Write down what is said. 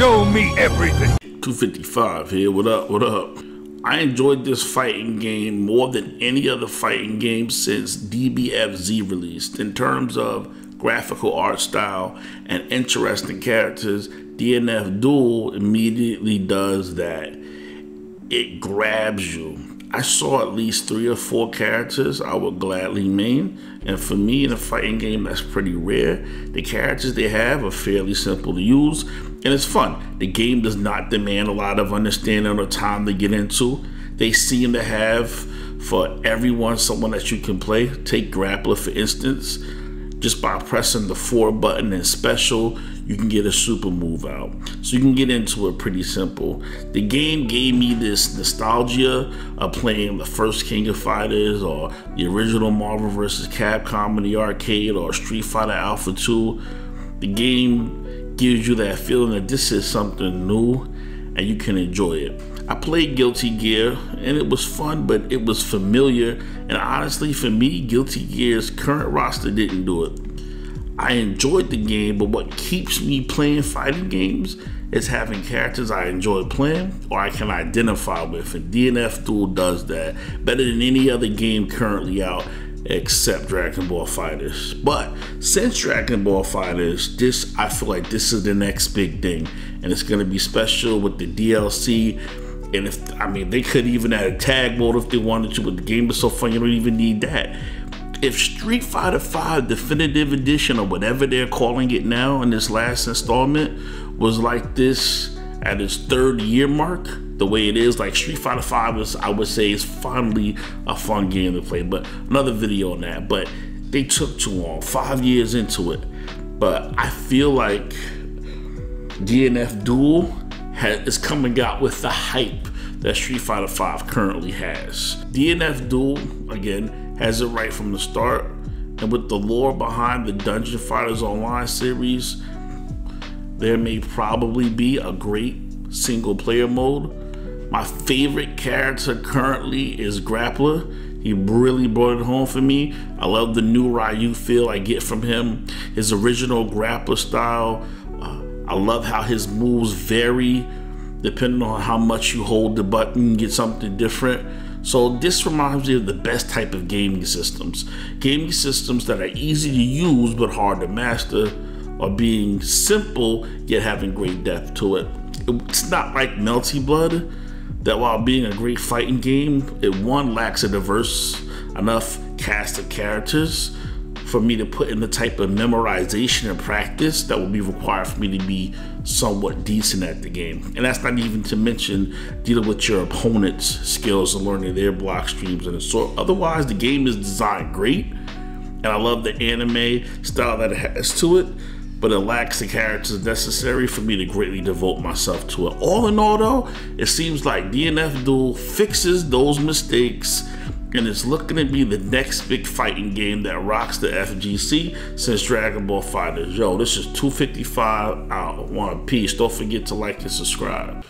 Show me everything. 255 here. What up? What up? I enjoyed this fighting game more than any other fighting game since DBFZ released. In terms of graphical art style and interesting characters, DNF Duel immediately does that. It grabs you. I saw at least three or four characters I would gladly main, and for me in a fighting game that's pretty rare. The characters they have are fairly simple to use, and it's fun. The game does not demand a lot of understanding or time to get into. They seem to have for everyone someone that you can play. Take Grappler for instance. Just by pressing the four button in special, you can get a super move out. So you can get into it pretty simple. The game gave me this nostalgia of playing the first King of Fighters or the original Marvel vs. Capcom in the arcade or Street Fighter Alpha 2. The game gives you that feeling that this is something new and you can enjoy it. I played Guilty Gear and it was fun, but it was familiar. And honestly, for me, Guilty Gear's current roster didn't do it. I enjoyed the game, but what keeps me playing fighting games is having characters I enjoy playing or I can identify with. And DNF Duel does that better than any other game currently out except Dragon Ball FighterZ. But since Dragon Ball FighterZ, this I feel like this is the next big thing, and it's gonna be special with the DLC and if I mean they could even add a tag mode if they wanted to, but the game is so fun you don't even need that. If Street Fighter V Definitive Edition or whatever they're calling it now in this last installment was like this at its third year mark, the way it is, like Street Fighter V is I would say is finally a fun game to play. But another video on that. But they took too long, five years into it. But I feel like DNF Duel has, is coming out with the hype that Street Fighter V currently has. DNF Duel, again, has it right from the start, and with the lore behind the Dungeon Fighters Online series, there may probably be a great single player mode. My favorite character currently is Grappler. He really brought it home for me. I love the new Ryu feel I get from him. His original grappler style uh, I love how his moves vary depending on how much you hold the button, get something different. So this reminds me of the best type of gaming systems. Gaming systems that are easy to use but hard to master or being simple yet having great depth to it. It's not like Melty Blood that while being a great fighting game, it one lacks a diverse enough cast of characters for me to put in the type of memorization and practice that will be required for me to be somewhat decent at the game. And that's not even to mention dealing with your opponent's skills and learning their block streams and so otherwise the game is designed great and I love the anime style that it has to it but it lacks the characters necessary for me to greatly devote myself to it. All in all though, it seems like DNF Duel fixes those mistakes and it's looking to be the next big fighting game that rocks the FGC since Dragon Ball FighterZ. Yo, this is 255 out. One piece. Don't forget to like and subscribe.